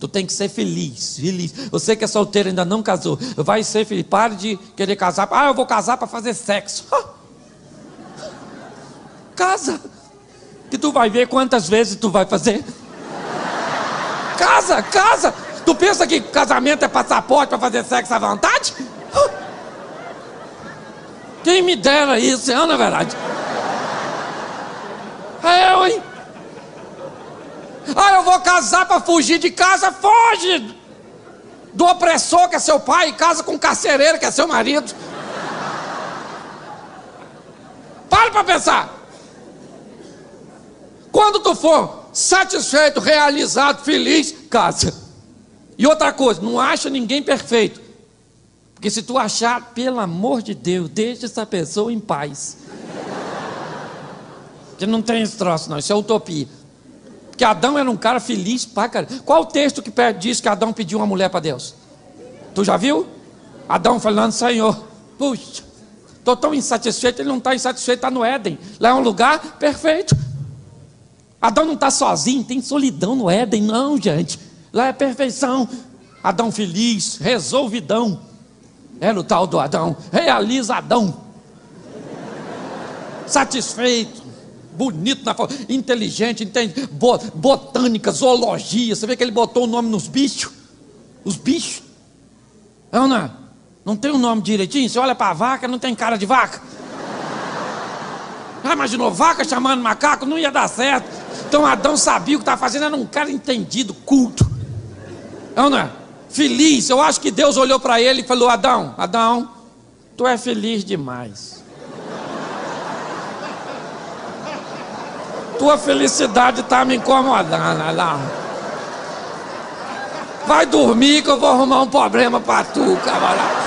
Tu tem que ser feliz, feliz. Você que é solteiro ainda não casou, vai ser feliz. Pare de querer casar. Ah, eu vou casar para fazer sexo. Casa. Que tu vai ver quantas vezes tu vai fazer. Casa, casa. Tu pensa que casamento é passaporte para fazer sexo à vontade? Quem me dera isso, é verdade? É eu, hein? Ah, eu vou casar para fugir de casa, foge! Do opressor que é seu pai, e casa com o carcereiro que é seu marido. Para para pensar. Quando tu for satisfeito, realizado, feliz, casa. E outra coisa, não acha ninguém perfeito. Porque se tu achar, pelo amor de Deus, deixa essa pessoa em paz. Que não tem esse troço, não, isso é utopia que Adão era um cara feliz pra cara. Qual o texto que diz que Adão pediu uma mulher para Deus? Tu já viu? Adão falando, Senhor, puxa, estou tão insatisfeito, ele não está insatisfeito, está no Éden. Lá é um lugar perfeito. Adão não está sozinho, tem solidão no Éden, não, gente. Lá é perfeição. Adão feliz, resolvidão. Era o tal do Adão, realizadão. Satisfeito bonito na foto, inteligente, entende? Botânica, zoologia. Você vê que ele botou o nome nos bichos? Os bichos. Não, não, é? não tem o um nome direitinho? Você olha para a vaca, não tem cara de vaca. Já imaginou vaca chamando macaco? Não ia dar certo. Então Adão sabia o que estava fazendo, era um cara entendido, culto. Não, não é? Feliz. Eu acho que Deus olhou para ele e falou: Adão, Adão, tu é feliz demais. Tua felicidade está me incomodando. Lá. Vai dormir que eu vou arrumar um problema para tu, camarada.